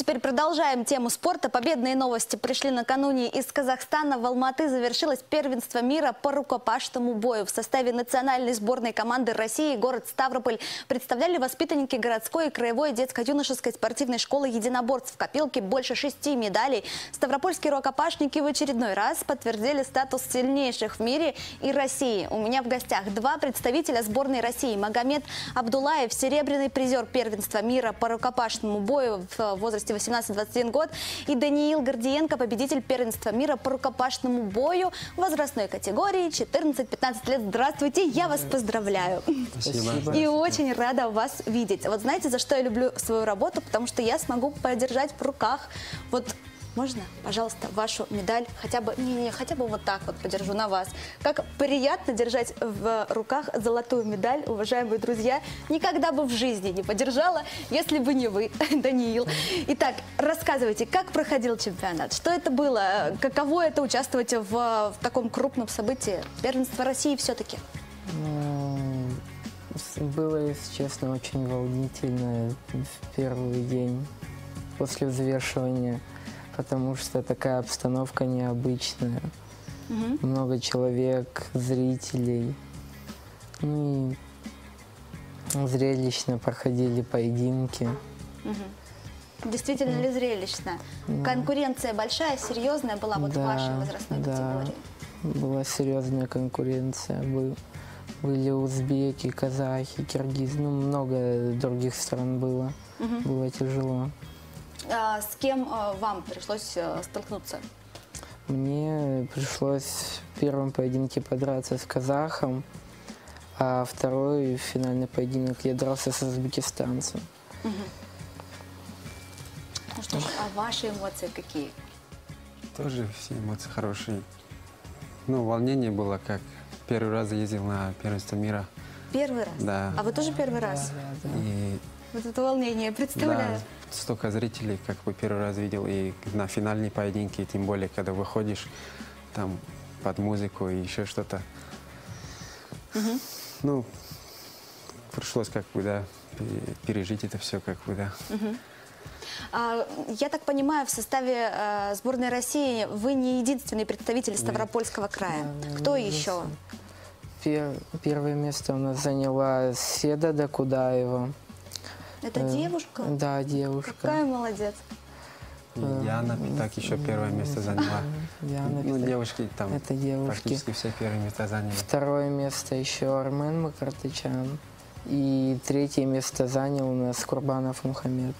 Теперь продолжаем тему спорта. Победные новости пришли накануне из Казахстана. В Алматы завершилось первенство мира по рукопашному бою. В составе национальной сборной команды России город Ставрополь представляли воспитанники городской и краевой детско-юношеской спортивной школы единоборств. В копилке больше шести медалей. Ставропольские рукопашники в очередной раз подтвердили статус сильнейших в мире и России. У меня в гостях два представителя сборной России. Магомед Абдулаев, серебряный призер первенства мира по рукопашному бою в возрасте 18-21 год. И Даниил Гордиенко, победитель первенства мира по рукопашному бою возрастной категории 14-15 лет. Здравствуйте, я вас поздравляю. Спасибо. И очень рада вас видеть. Вот знаете, за что я люблю свою работу? Потому что я смогу подержать в руках вот можно, пожалуйста, вашу медаль хотя бы, не, не, хотя бы вот так вот подержу на вас. Как приятно держать в руках золотую медаль, уважаемые друзья. Никогда бы в жизни не подержала, если бы не вы, Даниил. Итак, рассказывайте, как проходил чемпионат? Что это было? Каково это участвовать в, в таком крупном событии? Первенство России все-таки. Ну, Было, если честно, очень волнительно в первый день после взвешивания, потому что такая обстановка необычная. Много человек, зрителей. Ну и зрелищно проходили поединки. Действительно ли зрелищно? Конкуренция большая, серьезная была вот в Да, вашей возрастной да. категории? Была серьезная конкуренция. Бы- Были узбеки, казахи, киргизы, ну много других стран было. Было тяжело. А, с кем а, вам пришлось а, столкнуться? Мне пришлось в первом поединке подраться с казахом, а второй финальный поединок я дрался с узбекистанцем. Ну что ж, а ваши эмоции какие? Тоже все эмоции хорошие. Ну, волнение было, как первый раз ездил на первенство мира. Первый раз? Да. А вы тоже первый раз? И Вот это волнение, представляю. да, столько зрителей, как бы первый раз видел. И на финальные поединки, тем более, когда выходишь там под музыку и еще что-то. Ну, пришлось как бы, да, пе- пережить это все, как бы, да. А, я так понимаю, в составе э, сборной России вы не единственный представитель Ставропольского края. Кто еще? Пер- первое место у нас заняла Седа Докудаева. Это Э, девушка? Да, девушка. Какая молодец. Яна так еще первое место заняла. Яна Ну, девушки там Это девушки. практически все первые места заняли. Второе место еще Армен Макартычан. И третье место занял у нас Курбанов Мухаммед.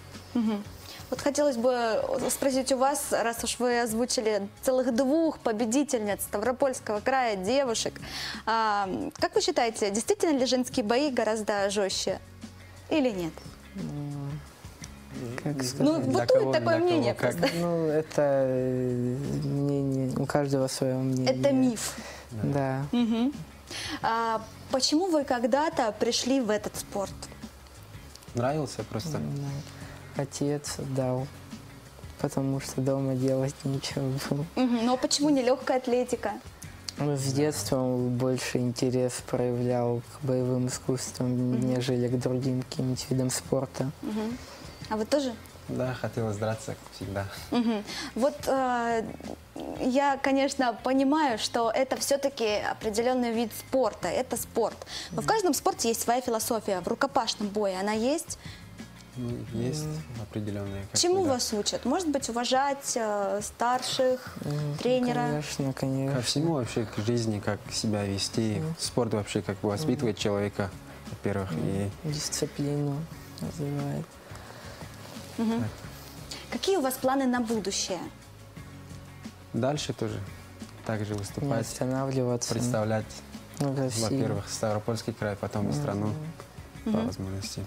Вот хотелось бы спросить у вас, раз уж вы озвучили целых двух победительниц Ставропольского края, девушек, а, как вы считаете, действительно ли женские бои гораздо жестче или нет? Как сказать? Ну, бытует кого- такое для кого мнение как. просто. Ну, это э, мнение, у каждого свое мнение. Это миф. Да. Мгм. А почему вы когда-то пришли в этот спорт? Нравился просто. Отец дал, потому что дома делать нечего было. Но почему не легкая атлетика? Ну, С детства он больше интерес проявлял к боевым искусствам, нежели к другим каким-нибудь видам спорта. Мгм. А вы тоже? Да, хотелось драться, как всегда. Мгм. Вот э, я, конечно, понимаю, что это все-таки определенный вид спорта, это спорт. Но в каждом спорте есть своя философия. В рукопашном бое она есть. Ну, Есть определенные. как Чему да. вас учат? Может быть, уважать э, старших, тренера? Конечно, Ко конечно. всему вообще, к жизни, как себя вести. Спорт вообще как бы воспитывает человека, во-первых. И Дисциплину развивает. Какие у вас планы на будущее? дальше тоже так же Не выступать, останавливаться. представлять, Ну, во-первых, Ставропольский край, потом и страну по возможности.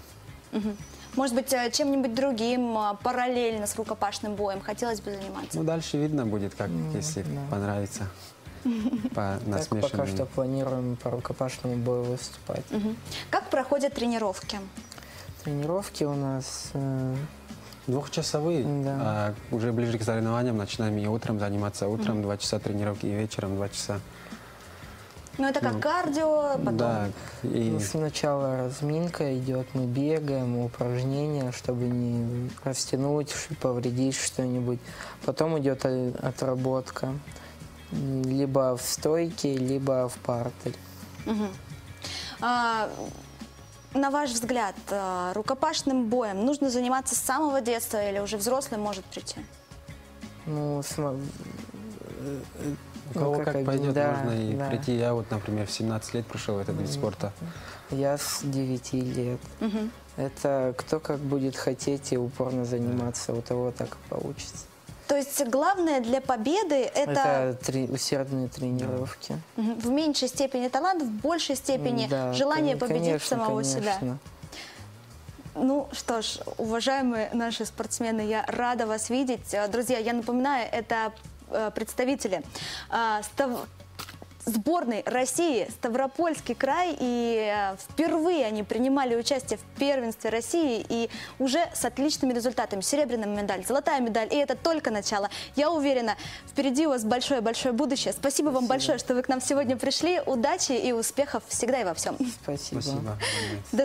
Может быть, э, чем-нибудь другим э, параллельно с рукопашным боем хотелось бы заниматься? Ну, дальше видно будет, как, если понравится. По, Так, пока что планируем по рукопашному бою выступать. Мгм. Как проходят тренировки? Тренировки у нас э, Двухчасовые. Да. А уже ближе к соревнованиям начинаем и утром заниматься. Утром два часа тренировки и вечером два часа. Ну, это как кардио, потом... Да, и Ну, Сначала разминка идет, мы бегаем, упражнения, чтобы не растянуть, ш- повредить что-нибудь. Потом идет отработка, либо в стойке, либо в партере. Мгм. А, на ваш взгляд, а, рукопашным боем нужно заниматься с самого детства или уже взрослый может прийти? Ну, у кого ну, как, один- пойдет, да, можно и да. прийти. Я вот, например, в 17 лет пришел в этот вид спорта. Я с 9 лет. Мгм. Это кто как будет хотеть и упорно заниматься, у того так и получится. То есть главное для победы это, Это три- усердные тренировки. мгм, в меньшей степени талант, в большей степени Да, желание кон- победить конечно, самого себя. конечно. Ну что ж, уважаемые наши спортсмены, я рада вас видеть. Друзья, я напоминаю, это представители э, сборной России, Ставропольский край, и э, впервые они принимали участие в первенстве России и уже с отличными результатами. Серебряная медаль, золотая медаль, и это только начало. Я уверена, впереди у вас большое-большое будущее. Спасибо вам большое, что вы к нам сегодня пришли. Удачи и успехов всегда и во всем. Спасибо. Спасибо. До